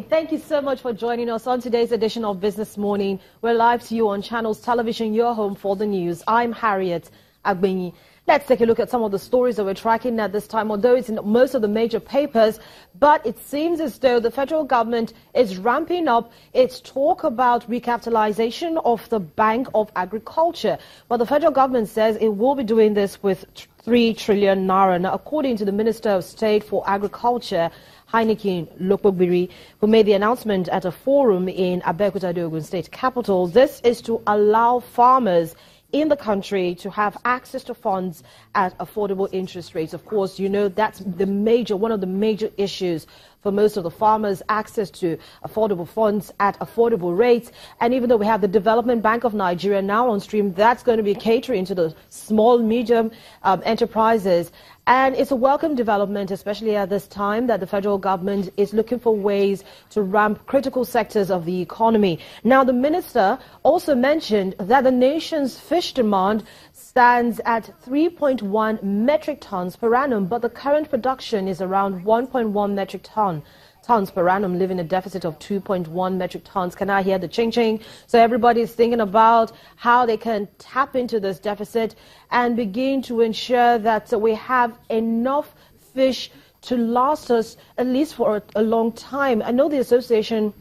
morning. Thank you so much for joining us on today's edition of Business Morning. We're live to you on Channels Television, your home for the news. I'm Harriet Agbenyi. Let's take a look at some of the stories that we're tracking at this time, although it's in most of the major papers. But it seems as though the federal government is ramping up its talk about recapitalization of the Bank of Agriculture. But the federal government says it will be doing this with 3 trillion naira. Now, according to the Minister of State for Agriculture, Heineken Lokpobiri, who made the announcement at a forum in Abeokuta, the State capital. This is to allow farmers in the country to have access to funds at affordable interest rates. Of course, you know that's the major, one of the major issues for most of the farmers, access to affordable funds at affordable rates. And even though we have the Development Bank of Nigeria now on stream, that's going to be catering to the small, medium um, enterprises. And it's a welcome development, especially at this time that the federal government is looking for ways to ramp critical sectors of the economy. Now, the minister also mentioned that the nation's fish demand stands at 3.1 metric tons per annum, but the current production is around 1.1 metric ton tons per annum, leaving a deficit of 2.1 metric tons. Can I hear the ching ching? So everybody is thinking about how they can tap into this deficit and begin to ensure that we have enough fish to last us at least for a, long time. I know the Association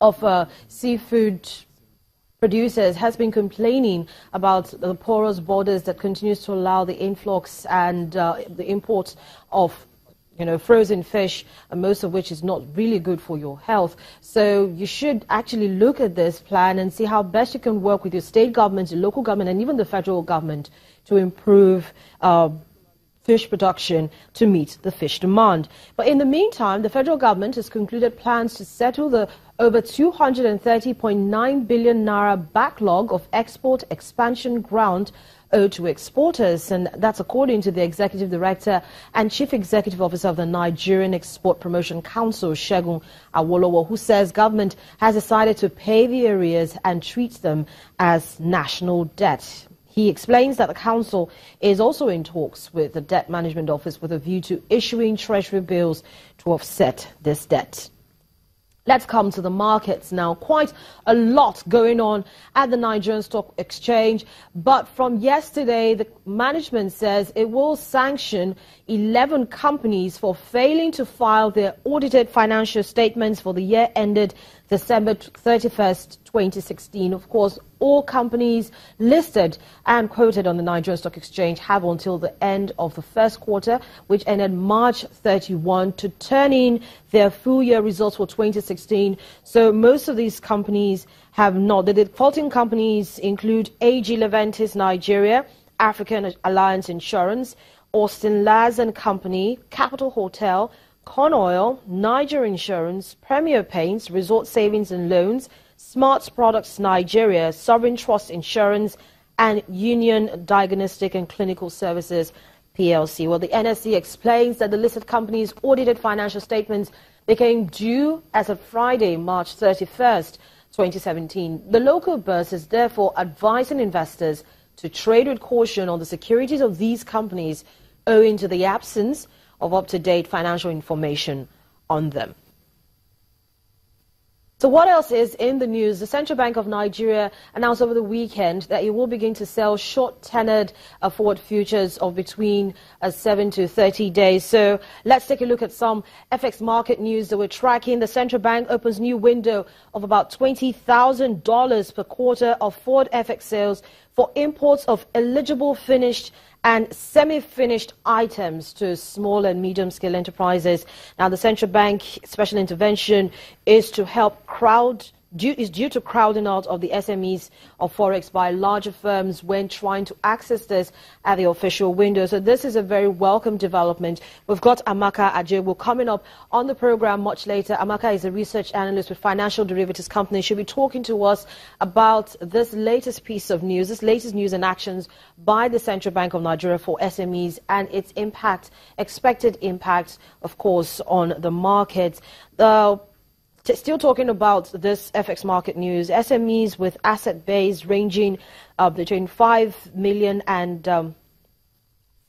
of uh, Seafood producers has been complaining about the porous borders that continues to allow the influx and uh, the import of you know, frozen fish, most of which is not really good for your health. So you should actually look at this plan and see how best you can work with your state government, your local government, and even the federal government to improve uh, fish production to meet the fish demand. But in the meantime, the federal government has concluded plans to settle the over 230.9 billion naira backlog of export expansion grant owed to exporters. And that's according to the Executive Director and Chief Executive Officer of the Nigerian Export Promotion Council, Segun Awolowo, who says government has decided to pay the arrears and treat them as national debt. He explains that the council is also in talks with the Debt Management Office with a view to issuing treasury bills to offset this debt. Let's come to the markets now. Quite a lot going on at the Nigerian Stock Exchange. But from yesterday, the management says it will sanction 11 companies for failing to file their audited financial statements for the year ended December 31st, 2016. Of course, all companies listed and quoted on the Nigerian Stock Exchange have until the end of the first quarter, which ended March 31, to turn in their full year results for 2016. So most of these companies have not. The defaulting companies include AG Leventis Nigeria, African Alliance Insurance, Austin Laz and Company, Capital Hotel, Conoil, Niger Insurance, Premier Paints, Resort Savings and Loans, Smart Products Nigeria, Sovereign Trust Insurance, and Union Diagnostic and Clinical Services PLC. Well, the NSE explains that the listed company's audited financial statements became due as of Friday, March 31st, 2017. The local bourse is therefore advising investors to trade with caution on the securities of these companies owing to the absence of up-to-date financial information on them. So what else is in the news? The Central Bank of Nigeria announced over the weekend that it will begin to sell short-tenured uh, forward futures of between uh, 7 to 30 days. So let's take a look at some FX market news that we're tracking. The Central Bank opens new window of about $20,000 per quarter of forward FX sales for imports of eligible finished and semi-finished items to small and medium-scale enterprises. Now, the central bank special intervention is to help crowd due, is due to crowding out of the SMEs of Forex by larger firms when trying to access this at the official window. So this is a very welcome development. We've got Amaka Ajebu coming up on the program much later. Amaka is a research analyst with Financial Derivatives Company. She'll be talking to us about this latest piece of news, this latest news and actions by the Central Bank of Nigeria for SMEs and its impact, expected impact, of course, on the market. The still talking about this FX market news, SMEs with asset base ranging uh, between 5 million and um,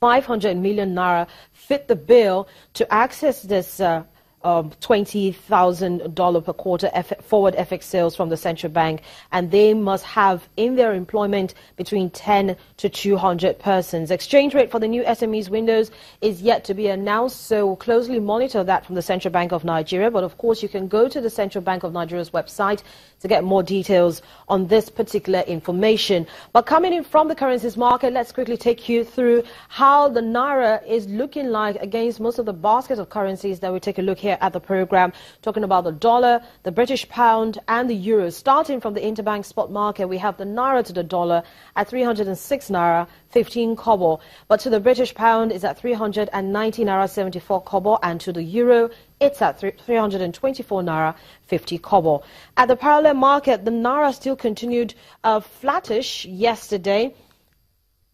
500 million naira fit the bill to access this uh, um, $20,000 per quarter F forward FX sales from the central bank, and they must have in their employment between 10 to 200 persons. Exchange rate for the new SMEs windows is yet to be announced, so we'll closely monitor that from the Central Bank of Nigeria. But of course, you can go to the Central Bank of Nigeria's website to get more details on this particular information. But coming in from the currencies market, let's quickly take you through how the Naira is looking like against most of the basket of currencies that we take a look here at the program, talking about the dollar, the British pound, and the euro. Starting from the interbank spot market, we have the Naira to the dollar at 306 Naira, 15 kobo. But to the British pound is at 390 Naira, 74 kobo, and to the euro, it's at 324 naira 50 kobo. At the parallel market, the naira still continued uh, flattish yesterday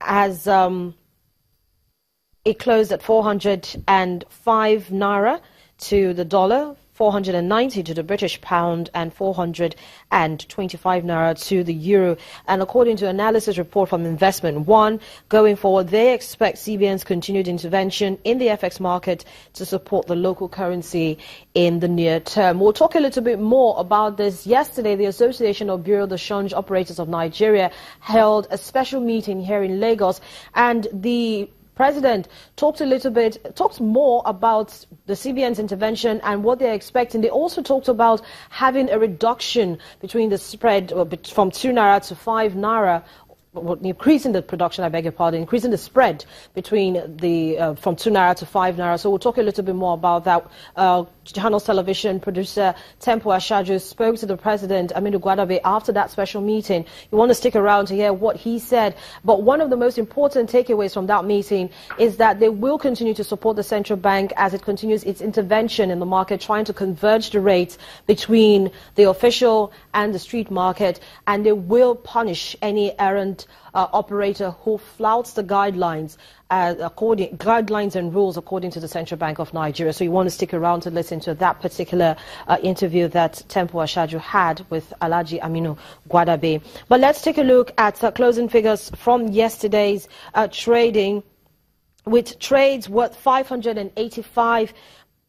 as um, it closed at 405 naira to the dollar, 490 to the British pound and 425 naira to the euro. And according to analysis report from Investment One, going forward, they expect CBN's continued intervention in the FX market to support the local currency in the near term. We'll talk a little bit more about this. Yesterday, the Association of Bureau de Change Operators of Nigeria held a special meeting here in Lagos, and the president talked a little bit, talked more about the CBN's intervention and what they're expecting. They also talked about having a reduction between the spread from 2 naira to 5 naira increasing the production, I beg your pardon, increasing the spread between the uh, from two naira to five naira. So we'll talk a little bit more about that. Uh, Channels Television producer Temple Ashaju spoke to the president Aminu Gwadabe after that special meeting. You want to stick around to hear what he said. But one of the most important takeaways from that meeting is that they will continue to support the central bank as it continues its intervention in the market, trying to converge the rates between the official and the street market, and they will punish any errant uh, operator who flouts the guidelines uh, according guidelines and rules according to the Central Bank of Nigeria. So you want to stick around to listen to that particular uh, interview that Tempo Ashaju had with Alhaji Aminu Gwadabe. But let's take a look at uh, closing figures from yesterday's trading with trades worth 585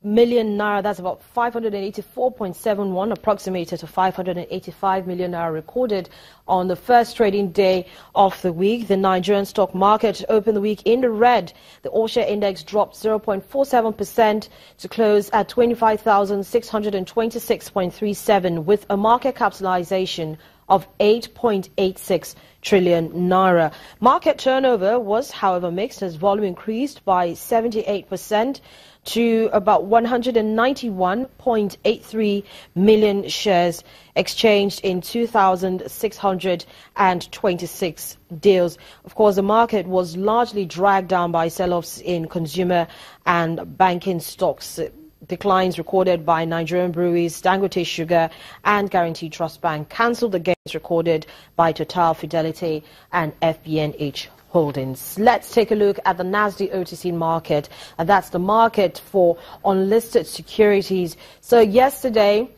million naira, that's about 584.71, approximated to 585 million naira recorded on the first trading day of the week. The Nigerian stock market opened the week in the red. The All-Share Index dropped 0.47% to close at 25,626.37 with a market capitalization of 8.86 trillion naira. Market turnover was, however, mixed as volume increased by 78% to about 191.83 million shares exchanged in 2,626 deals. Of course, the market was largely dragged down by sell-offs in consumer and banking stocks declines recorded by Nigerian breweries, Dangote Sugar and Guaranty Trust Bank cancelled the gains recorded by Total Fidelity and FBNH holdings. Let's take a look at the NASDAQ OTC market, and that's the market for unlisted securities. So yesterday,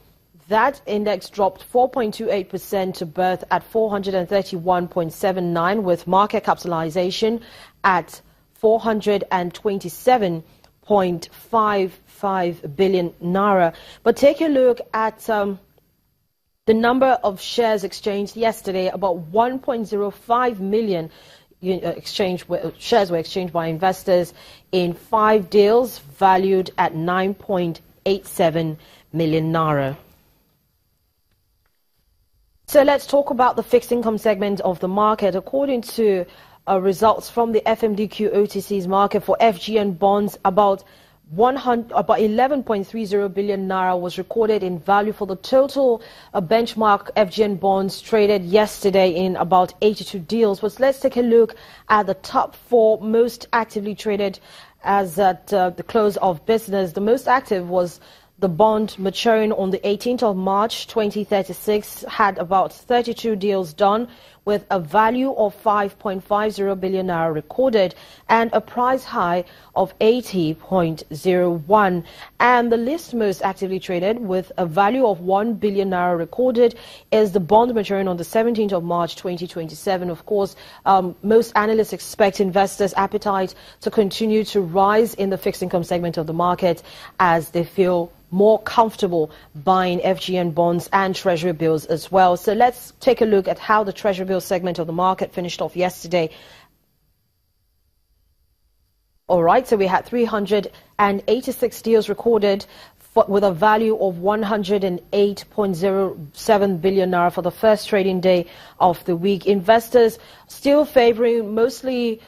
that index dropped 4.28% to birth at 431.79 with market capitalization at 427.55 billion naira. But take a look at um, the number of shares exchanged yesterday, about 1.05 million uh, exchange shares were exchanged by investors in five deals valued at 9.87 million naira. So let's talk about the fixed income segment of the market. According to uh, results from the FMDQ OTC's market for FGN bonds, about 100, about 11.30 billion naira was recorded in value for the total uh, benchmark FGN bonds traded yesterday in about 82 deals. But let's take a look at the top four most actively traded as at uh, the close of business. The most active was the bond maturing on the 18th of March 2036 had about 32 deals done with a value of 5.50 billion naira recorded and a price high of 80.01. And the list most actively traded with a value of 1 billion naira recorded is the bond maturing on the 17th of March 2027. Of course, um, most analysts expect investors' appetite to continue to rise in the fixed income segment of the market as they feel more comfortable buying FGN bonds and treasury bills as well. So let's take a look at how the treasury segment of the market finished off yesterday. All right, so we had 386 deals recorded for, with a value of 108.07 billion naira for the first trading day of the week. Investors still favoring mostly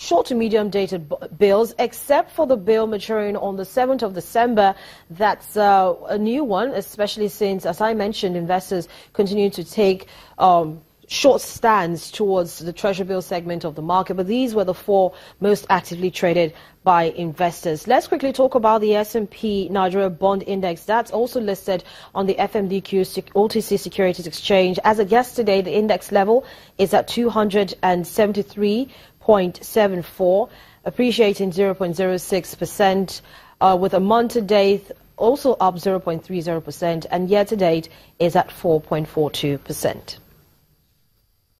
short to medium dated bills, except for the bill maturing on the 7th of December. That's uh, a new one, especially since, as I mentioned, investors continue to take um, short stands towards the treasury bill segment of the market. But these were the four most actively traded by investors. Let's quickly talk about the S&P Nigeria Bond Index. That's also listed on the FMDQ OTC Securities Exchange. As of yesterday, the index level is at 273.74, appreciating 0.06%, uh, with a month to date also up 0.30%, and year to date is at 4.42%.